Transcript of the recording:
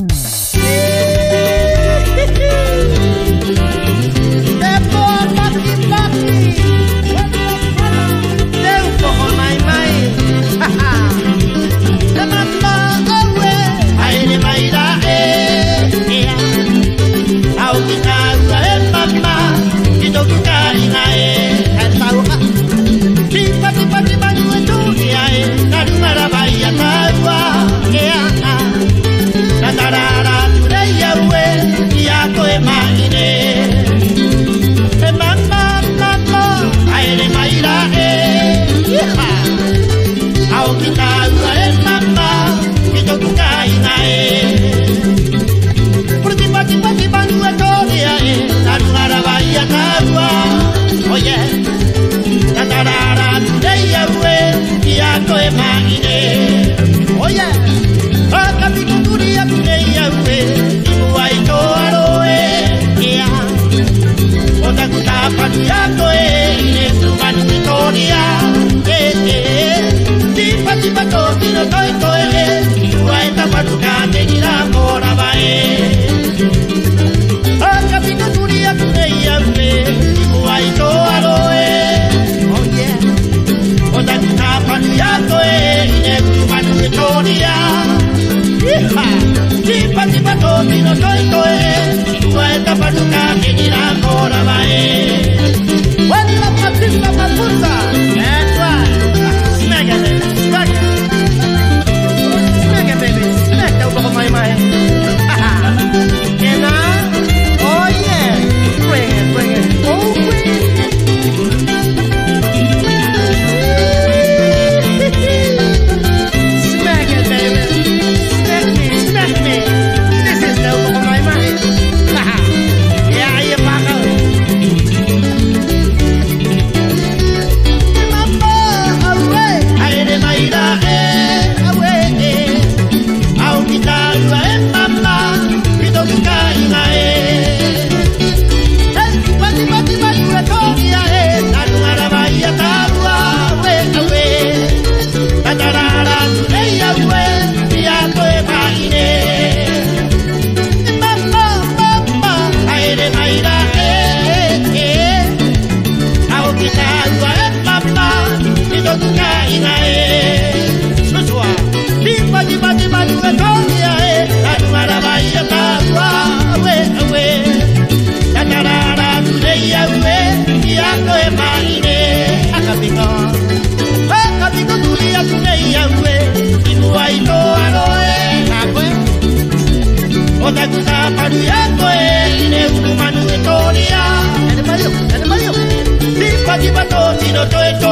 Mm-hmm. Africa. melodía. ¡Hija! Chipa, chipa, todo, y no soy, kodakisa palu yakoe eh, inezukumanu etoria ikwakibato tino toeto